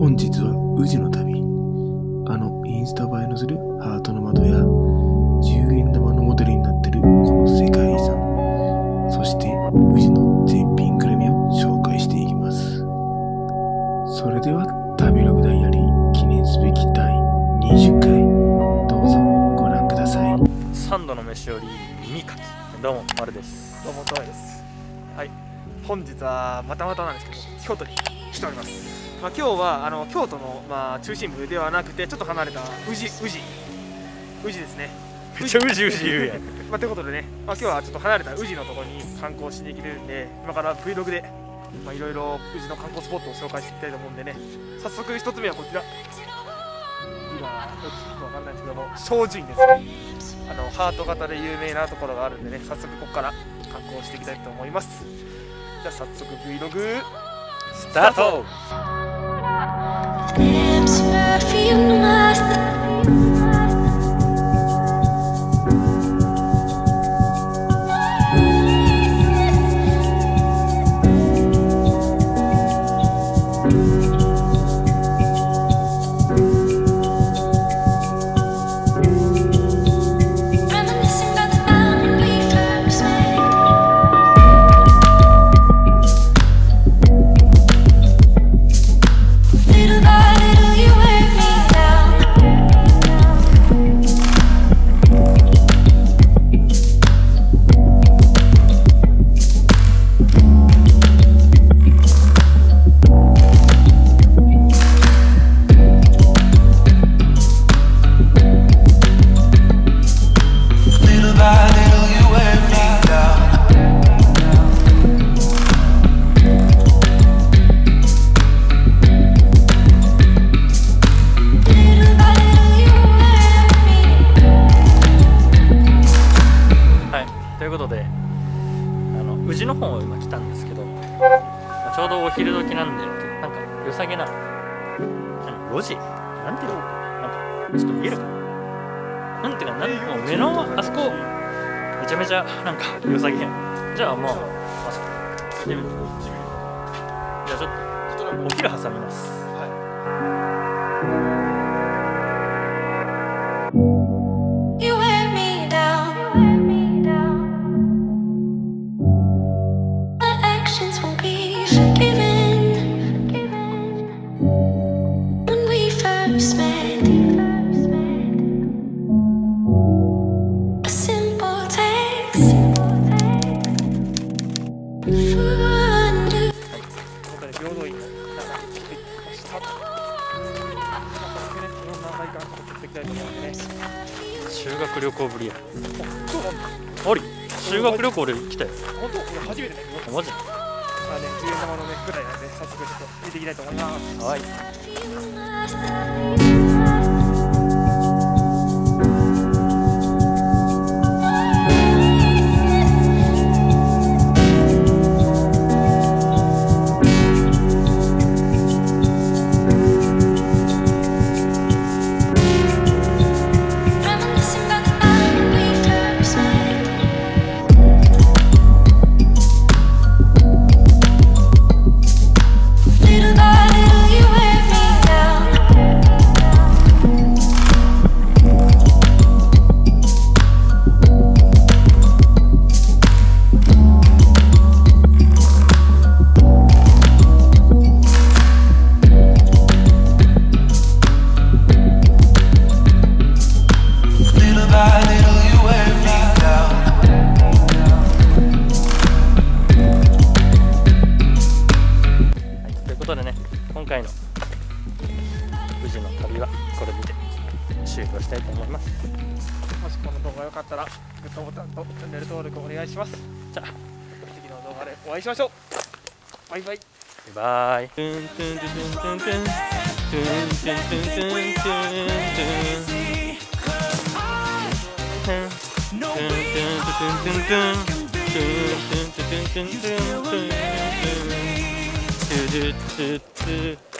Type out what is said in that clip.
本日は宇治の旅。あのインスタ映えのするハートの窓や10円玉のモデルになってるこの世界遺産。そして宇治の絶品グルメを紹介していきます。それでは旅ログダイアリー記念すべき第20回どうぞご覧ください。3度の飯より耳かき。どうも丸です。どうもトワです。はい。本日はまたまたなんですけど京都にしております、まあ、今日はあの京都の、まあ、中心部ではなくてちょっと離れた宇治宇治。宇治ですね。めっちゃ宇治宇治言うやん。まあ、ということでね、まあ、今日はちょっと離れた宇治のところに観光しに来てるんで今から Vlog でいろいろ宇治の観光スポットを紹介していきたいと思うんでね。早速1つ目はこちら。今よく聞くか分かんないですけども精進ですね。あのハート型で有名なところがあるんでね早速ここから観光していきたいと思います。じゃあ早速 Vlog スタートの方を今来たんですけど、まあ、ちょうどお昼時なんでなんか良さげななん路地？なんていう？のなんかちょっと見えるかな？なんていうかなんか目のあそこめちゃめちゃなんか良さげ。じゃあもうあそこ行ってみる。じゃあちょっとお昼挟みます。平等院の中に来てきました。いろんなとってきたいと思うんでね。修学旅行ぶりや。あ、あり？修学旅行で来たよ。本当、俺初めてね。マジ？まあね、十円のね、ぐらいなんで、早速ちょっと見ていきたいと思います。はい。終了したいと思います。もしこの動画良かったらグッドボタンとチャンネル登録お願いします。じゃあ次の動画でお会いしましょう。バイバイ。バイバイ。